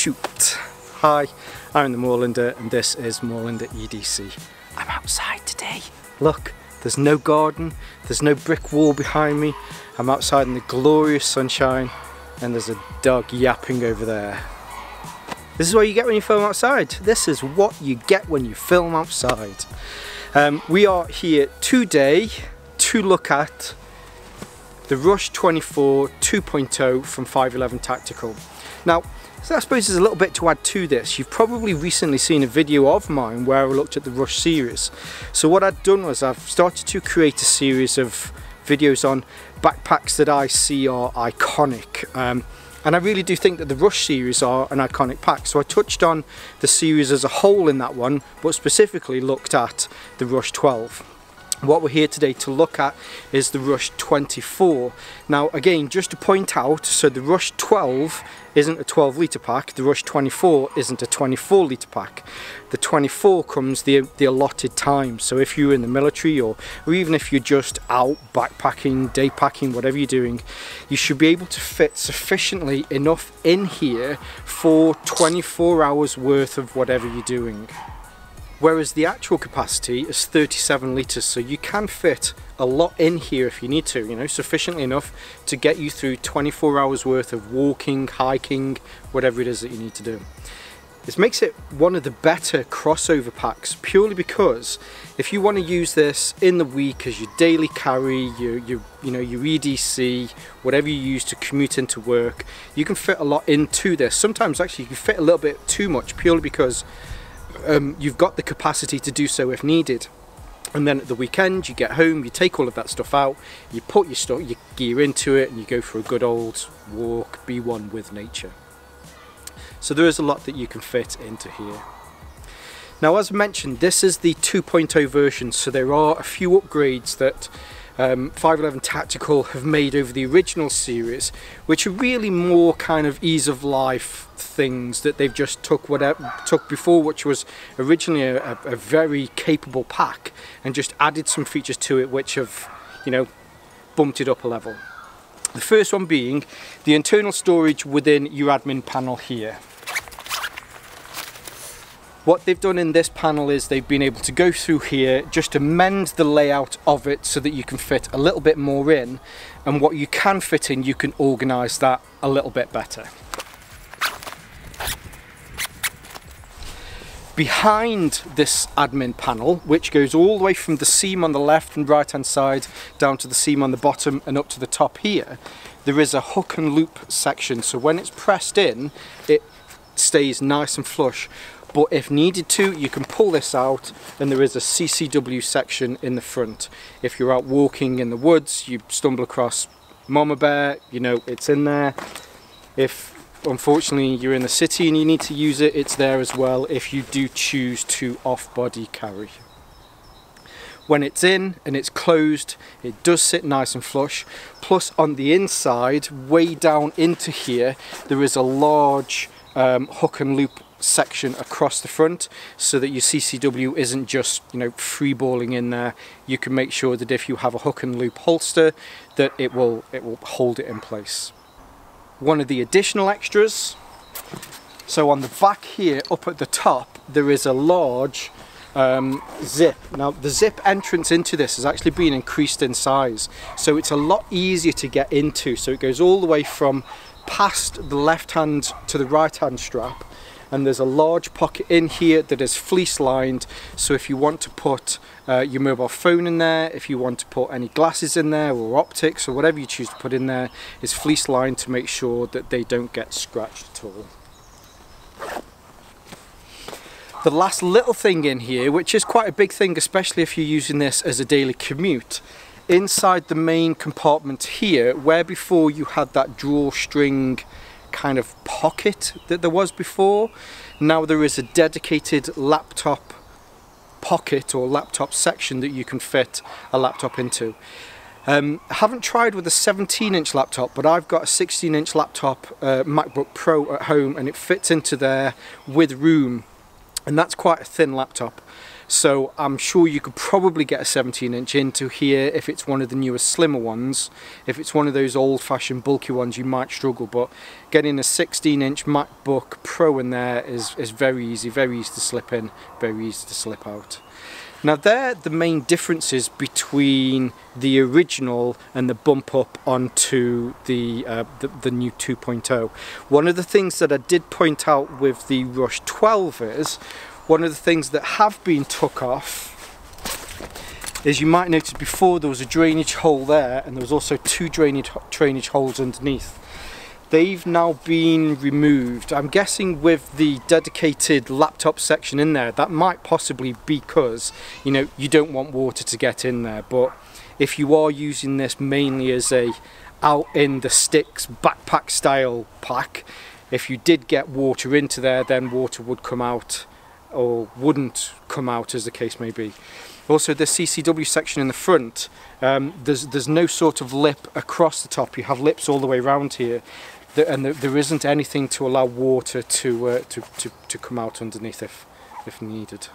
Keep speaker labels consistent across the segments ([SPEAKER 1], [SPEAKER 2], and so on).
[SPEAKER 1] shoot. Hi, I'm the Moorlander and this is Moorlander EDC. I'm outside today. Look, there's no garden, there's no brick wall behind me. I'm outside in the glorious sunshine and there's a dog yapping over there. This is what you get when you film outside. This is what you get when you film outside. Um, we are here today to look at the Rush 24 2.0 from 511 Tactical. Now, so I suppose there's a little bit to add to this. You've probably recently seen a video of mine where I looked at the Rush series. So what I've done was I've started to create a series of videos on backpacks that I see are iconic. Um, and I really do think that the Rush series are an iconic pack. So I touched on the series as a whole in that one, but specifically looked at the Rush 12. What we're here today to look at is the Rush 24. Now again, just to point out, so the Rush 12 isn't a 12 litre pack, the Rush 24 isn't a 24 litre pack. The 24 comes the, the allotted time, so if you're in the military or, or even if you're just out backpacking, day packing, whatever you're doing, you should be able to fit sufficiently enough in here for 24 hours worth of whatever you're doing whereas the actual capacity is 37 litres so you can fit a lot in here if you need to you know sufficiently enough to get you through 24 hours worth of walking hiking whatever it is that you need to do this makes it one of the better crossover packs purely because if you want to use this in the week as your daily carry, your, your, you know, your EDC, whatever you use to commute into work, you can fit a lot into this. Sometimes actually you can fit a little bit too much purely because um, you've got the capacity to do so if needed. And then at the weekend you get home you take all of that stuff out you put your stuff your gear into it and you go for a good old walk be one with nature. So there is a lot that you can fit into here. Now as mentioned this is the 2.0 version so there are a few upgrades that um, 511 Tactical have made over the original series, which are really more kind of ease of life things that they've just took whatever took before, which was originally a, a very capable pack, and just added some features to it, which have, you know, bumped it up a level. The first one being the internal storage within your admin panel here. What they've done in this panel is they've been able to go through here just to mend the layout of it so that you can fit a little bit more in and what you can fit in you can organise that a little bit better. Behind this admin panel, which goes all the way from the seam on the left and right hand side down to the seam on the bottom and up to the top here, there is a hook and loop section. So when it's pressed in, it stays nice and flush but if needed to you can pull this out and there is a CCW section in the front. If you're out walking in the woods you stumble across mama bear you know it's in there. If unfortunately you're in the city and you need to use it it's there as well if you do choose to off-body carry. When it's in and it's closed it does sit nice and flush. Plus on the inside way down into here there is a large um, hook and loop section across the front so that your CCW isn't just you know freeballing in there. You can make sure that if you have a hook and loop holster that it will it will hold it in place. One of the additional extras. So on the back here up at the top there is a large um, zip. Now the zip entrance into this has actually been increased in size. So it's a lot easier to get into. So it goes all the way from past the left hand to the right hand strap and there's a large pocket in here that is fleece lined so if you want to put uh, your mobile phone in there if you want to put any glasses in there or optics or whatever you choose to put in there is fleece lined to make sure that they don't get scratched at all. The last little thing in here which is quite a big thing especially if you're using this as a daily commute inside the main compartment here where before you had that drawstring kind of pocket that there was before. Now there is a dedicated laptop pocket or laptop section that you can fit a laptop into. Um, I haven't tried with a 17 inch laptop but I've got a 16 inch laptop uh, MacBook Pro at home and it fits into there with room and that's quite a thin laptop. So I'm sure you could probably get a 17 inch into here if it's one of the newer slimmer ones if it's one of those old-fashioned bulky ones you might struggle but getting a 16 inch MacBook Pro in there is, is very easy very easy to slip in very easy to slip out now they're the main differences between the original and the bump up onto the, uh, the, the, new 2.0. One of the things that I did point out with the Rush 12 is, one of the things that have been took off is you might notice before there was a drainage hole there and there was also two drainage, drainage holes underneath they've now been removed. I'm guessing with the dedicated laptop section in there, that might possibly because, you know, you don't want water to get in there. But if you are using this mainly as a out in the sticks backpack style pack, if you did get water into there, then water would come out or wouldn't come out as the case may be. Also the CCW section in the front, um, there's, there's no sort of lip across the top, you have lips all the way around here and there isn't anything to allow water to, uh, to, to, to come out underneath if, if needed.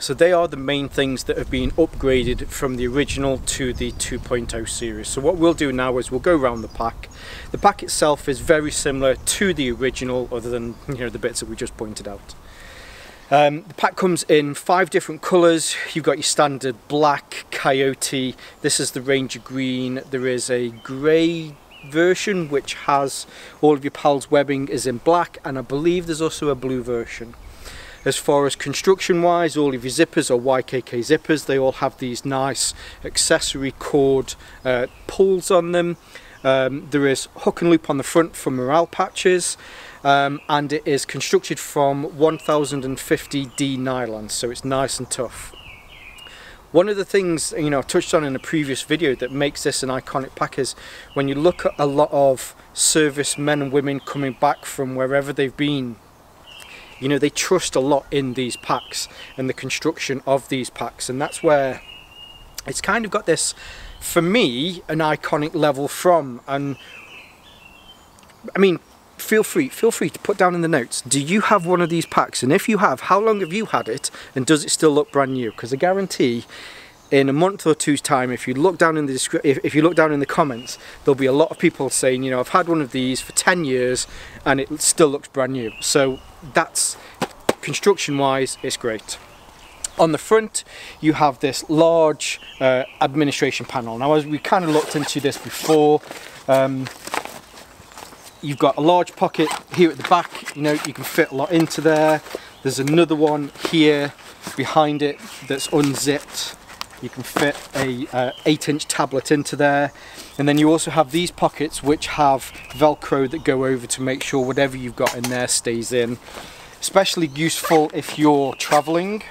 [SPEAKER 1] So they are the main things that have been upgraded from the original to the 2.0 series. So what we'll do now is we'll go around the pack. The pack itself is very similar to the original other than you know the bits that we just pointed out. Um, the pack comes in five different colours. You've got your standard black, coyote, this is the Ranger green, there is a grey version which has all of your PALS webbing is in black and I believe there's also a blue version. As far as construction wise, all of your zippers are YKK zippers. They all have these nice accessory cord uh, pulls on them. Um, there is hook and loop on the front for morale patches um, and it is constructed from 1050D nylon so it's nice and tough. One of the things, you know, I touched on in a previous video that makes this an iconic pack is when you look at a lot of service men and women coming back from wherever they've been, you know, they trust a lot in these packs and the construction of these packs. And that's where it's kind of got this, for me, an iconic level from. And I mean, feel free feel free to put down in the notes do you have one of these packs? And if you have how long have you had it? And does it still look brand new? Because I guarantee in a month or two's time if you look down in the if, if you look down in the comments there'll be a lot of people saying you know I've had one of these for 10 years and it still looks brand new. So that's construction wise it's great. On the front you have this large uh, administration panel. Now as we kind of looked into this before um, you've got a large pocket here at the back. You know you can fit a lot into there. There's another one here behind it that's unzipped. You can fit a uh, 8 inch tablet into there. And then you also have these pockets which have velcro that go over to make sure whatever you've got in there stays in. Especially useful if you're traveling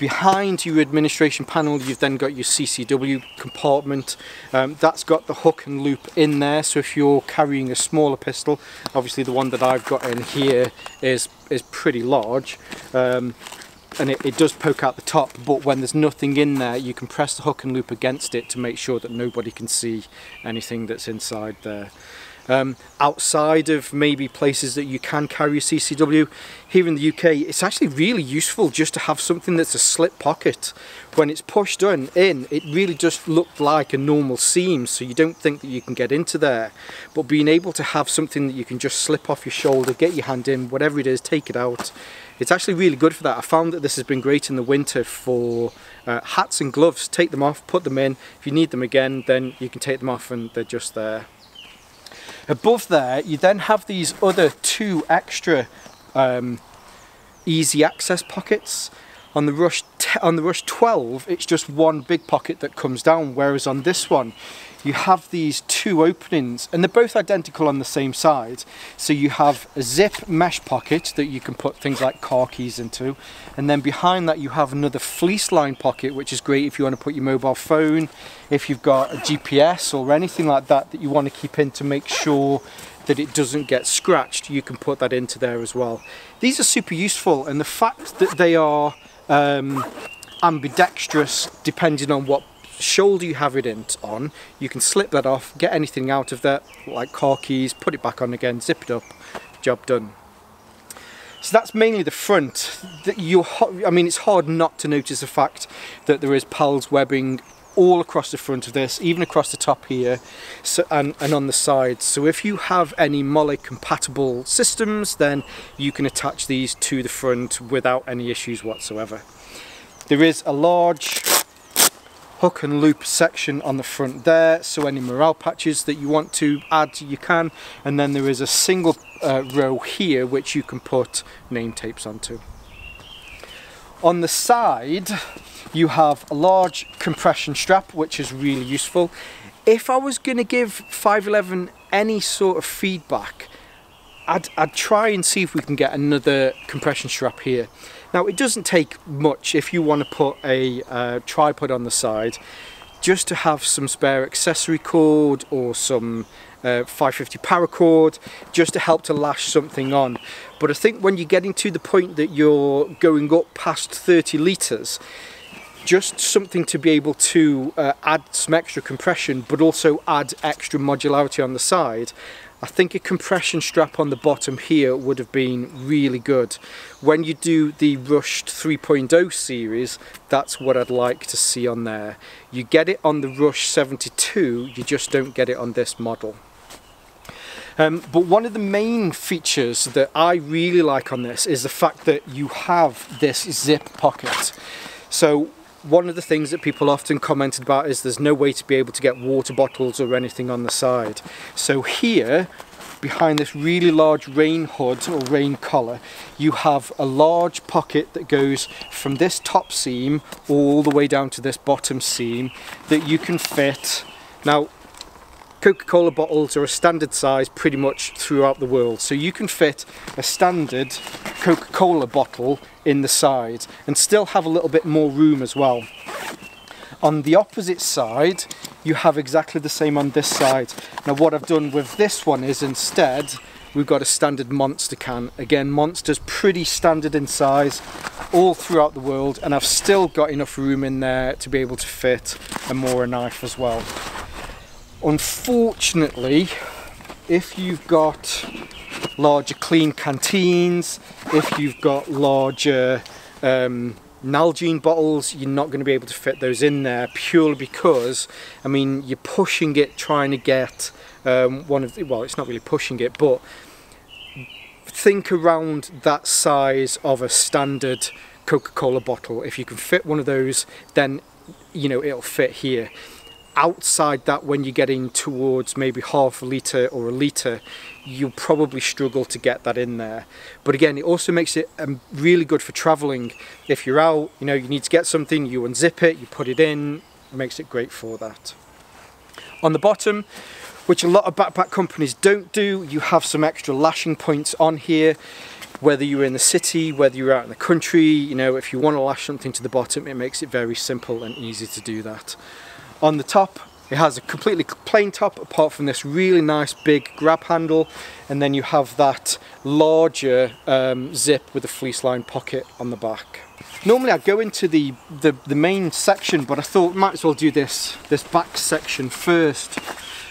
[SPEAKER 1] Behind your administration panel you've then got your CCW compartment. Um, that's got the hook and loop in there so if you're carrying a smaller pistol, obviously the one that I've got in here is, is pretty large. Um, and it, it, does poke out the top but when there's nothing in there you can press the hook and loop against it to make sure that nobody can see anything that's inside there. Um, outside of maybe places that you can carry a CCW, here in the UK it's actually really useful just to have something that's a slip pocket. When it's pushed in, in it really just looked like a normal seam so you don't think that you can get into there. But being able to have something that you can just slip off your shoulder, get your hand in, whatever it is, take it out, it's actually really good for that. I found that this has been great in the winter for uh, hats and gloves. Take them off, put them in. If you need them again, then you can take them off and they're just there. Above there, you then have these other two extra um, easy access pockets. On the Rush on the Rush 12, it's just one big pocket that comes down, whereas on this one, you have these two openings and they're both identical on the same side. So you have a zip mesh pocket that you can put things like car keys into and then behind that you have another fleece line pocket which is great if you want to put your mobile phone if you've got a GPS or anything like that that you want to keep in to make sure that it doesn't get scratched you can put that into there as well. These are super useful and the fact that they are um, ambidextrous depending on what shoulder you have it in, on, you can slip that off, get anything out of that, like car keys, put it back on again, zip it up, job done. So that's mainly the front. You, I mean, it's hard not to notice the fact that there is PALS webbing all across the front of this, even across the top here so, and, and on the sides. So if you have any MOLLE compatible systems, then you can attach these to the front without any issues whatsoever. There is a large hook and loop section on the front there so any morale patches that you want to add you can and then there is a single uh, row here which you can put name tapes onto. On the side you have a large compression strap which is really useful. If I was going to give 511 any sort of feedback I'd, I'd try and see if we can get another compression strap here. Now it doesn't take much if you want to put a uh, tripod on the side just to have some spare accessory cord or some uh, 550 paracord just to help to lash something on. But I think when you're getting to the point that you're going up past 30 litres just something to be able to uh, add some extra compression but also add extra modularity on the side I think a compression strap on the bottom here would have been really good. When you do the Rushed 3.0 series, that's what I'd like to see on there. You get it on the Rush 72, you just don't get it on this model. Um, but one of the main features that I really like on this is the fact that you have this zip pocket. So one of the things that people often commented about is there's no way to be able to get water bottles or anything on the side. So here, behind this really large rain hood or rain collar, you have a large pocket that goes from this top seam all the way down to this bottom seam that you can fit. Now, Coca-Cola bottles are a standard size pretty much throughout the world. So you can fit a standard Coca-Cola bottle in the side and still have a little bit more room as well. On the opposite side, you have exactly the same on this side. Now what I've done with this one is instead, we've got a standard Monster can. Again, Monster's pretty standard in size all throughout the world and I've still got enough room in there to be able to fit a Mora knife as well. Unfortunately, if you've got larger Klean Kanteens, if you've got larger um, Nalgene bottles, you're not going to be able to fit those in there purely because, I mean, you're pushing it trying to get um, one of the, well, it's not really pushing it, but think around that size of a standard Coca-Cola bottle. If you can fit one of those, then, you know, it'll fit here outside that when you're getting towards maybe half a litre or a litre you'll probably struggle to get that in there. But again it also makes it um, really good for traveling. If you're out you know you need to get something you unzip it you put it in it makes it great for that. On the bottom which a lot of backpack companies don't do you have some extra lashing points on here. Whether you're in the city, whether you're out in the country, you know, if you want to lash something to the bottom, it makes it very simple and easy to do that. On the top, it has a completely plain top apart from this really nice big grab handle and then you have that larger um, zip with a fleece line pocket on the back. Normally I'd go into the, the, the main section but I thought might as well do this, this back section first.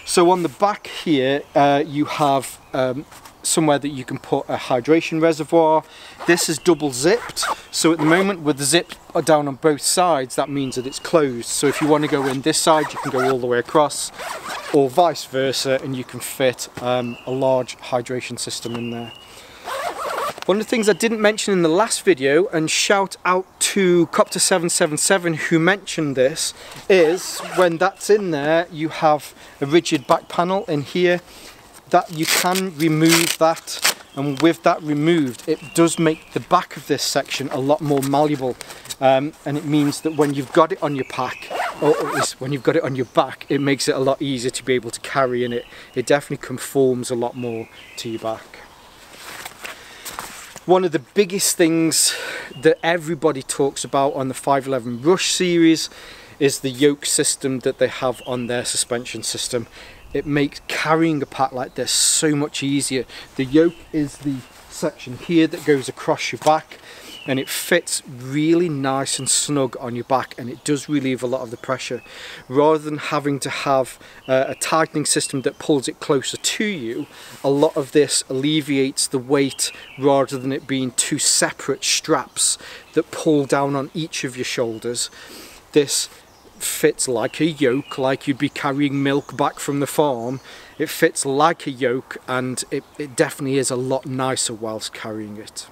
[SPEAKER 1] So on the back here uh, you have um, somewhere that you can put a hydration reservoir. This is double zipped, so at the moment with the zip down on both sides, that means that it's closed. So if you want to go in this side, you can go all the way across, or vice versa, and you can fit um, a large hydration system in there. One of the things I didn't mention in the last video, and shout out to Copter777 who mentioned this, is when that's in there, you have a rigid back panel in here that you can remove that and with that removed it does make the back of this section a lot more malleable. Um, and it means that when you've got it on your pack or at least when you've got it on your back it makes it a lot easier to be able to carry in it it definitely conforms a lot more to your back. One of the biggest things that everybody talks about on the 511 Rush series is the yoke system that they have on their suspension system it makes carrying a pack like this so much easier. The yoke is the section here that goes across your back and it fits really nice and snug on your back and it does relieve a lot of the pressure rather than having to have uh, a tightening system that pulls it closer to you, a lot of this alleviates the weight rather than it being two separate straps that pull down on each of your shoulders. This fits like a yoke, like you'd be carrying milk back from the farm. It fits like a yoke and it, it definitely is a lot nicer whilst carrying it.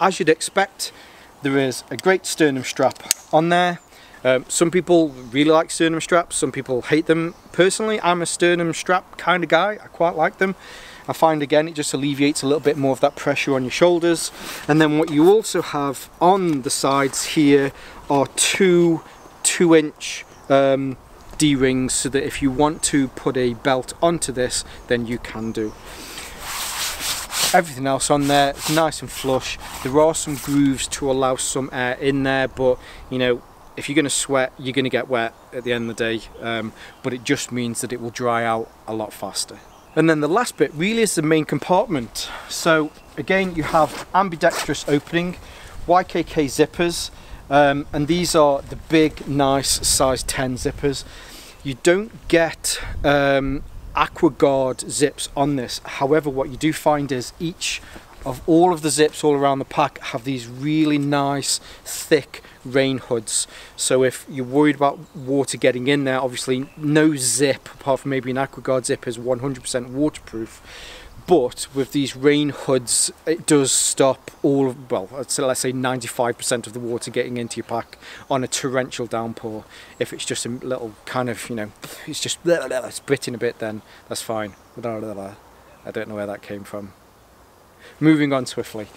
[SPEAKER 1] As you'd expect, there is a great sternum strap on there. Um, some people really like sternum straps, some people hate them. Personally, I'm a sternum strap kind of guy, I quite like them. I find again it just alleviates a little bit more of that pressure on your shoulders. And then what you also have on the sides here are two two inch um, D-rings so that if you want to put a belt onto this then you can do. Everything else on there is nice and flush. There are some grooves to allow some air in there but you know if you're going to sweat you're going to get wet at the end of the day um, but it just means that it will dry out a lot faster. And then the last bit really is the main compartment. So again you have ambidextrous opening, YKK zippers um, and these are the big nice size 10 zippers. You don't get um, AquaGuard zips on this. However what you do find is each of all of the zips all around the pack have these really nice thick rain hoods. So if you're worried about water getting in there obviously no zip apart from maybe an AquaGuard zip is 100% waterproof but with these rain hoods it does stop all well let's say 95% of the water getting into your pack on a torrential downpour if it's just a little kind of you know it's just spitting a bit then that's fine I don't know where that came from moving on swiftly.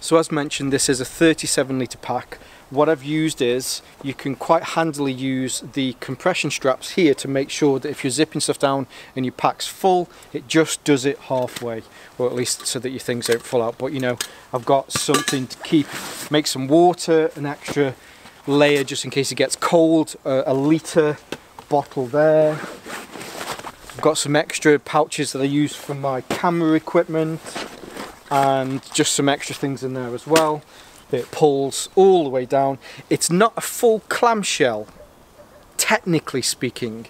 [SPEAKER 1] So as mentioned, this is a 37 litre pack. What I've used is, you can quite handily use the compression straps here to make sure that if you're zipping stuff down and your pack's full, it just does it halfway, or at least so that your things don't fall out. But you know, I've got something to keep, make some water, an extra layer just in case it gets cold, uh, a litre bottle there. I've got some extra pouches that I use for my camera equipment and just some extra things in there as well. It pulls all the way down. It's not a full clamshell, technically speaking,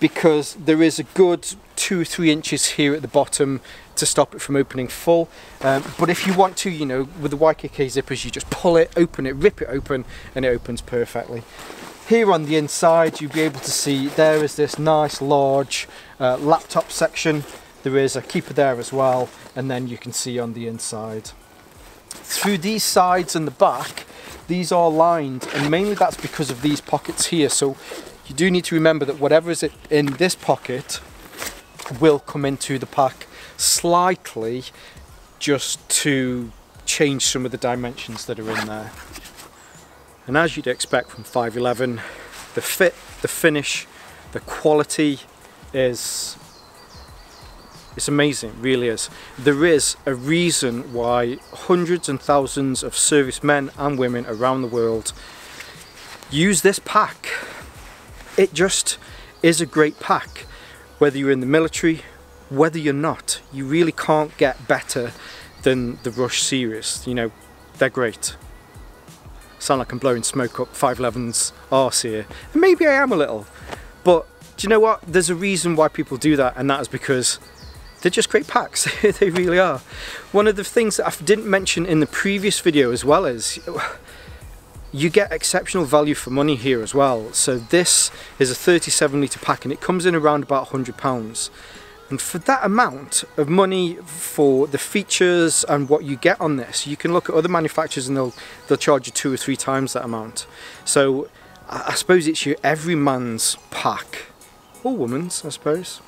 [SPEAKER 1] because there is a good two or three inches here at the bottom to stop it from opening full. Um, but if you want to, you know, with the YKK zippers, you just pull it, open it, rip it open, and it opens perfectly. Here on the inside, you'll be able to see there is this nice large uh, laptop section there is a keeper there as well, and then you can see on the inside. Through these sides and the back, these are lined, and mainly that's because of these pockets here. So you do need to remember that whatever is in this pocket will come into the pack slightly just to change some of the dimensions that are in there. And as you'd expect from 511, the fit, the finish, the quality is it's amazing, really is. There is a reason why hundreds and thousands of servicemen and women around the world use this pack. It just is a great pack. Whether you're in the military, whether you're not, you really can't get better than the Rush series. You know, they're great. Sound like I'm blowing smoke up 511's arse here. And maybe I am a little. But do you know what? There's a reason why people do that and that is because they're just great packs, they really are. One of the things that I didn't mention in the previous video as well is you get exceptional value for money here as well. So this is a 37 litre pack and it comes in around about £100. And for that amount of money for the features and what you get on this, you can look at other manufacturers and they'll, they'll charge you two or three times that amount. So I suppose it's your every man's pack, or woman's I suppose.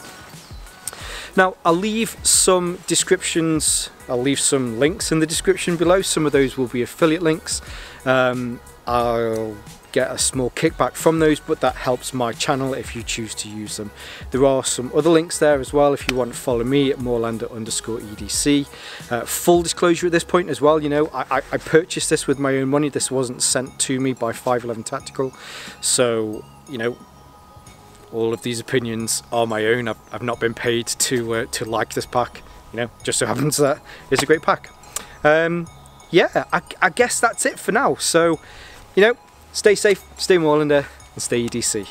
[SPEAKER 1] Now I'll leave some descriptions, I'll leave some links in the description below. Some of those will be affiliate links. Um, I'll get a small kickback from those but that helps my channel if you choose to use them. There are some other links there as well if you want to follow me at Moorlander underscore EDC. Uh, full disclosure at this point as well, you know, I, I, purchased this with my own money. This wasn't sent to me by 511 Tactical. So, you know, all of these opinions are my own. I've, I've not been paid to uh, to like this pack. You know, just so happens that it's a great pack. Um, yeah, I, I, guess that's it for now. So, you know, stay safe, stay Moorlander, and stay EDC.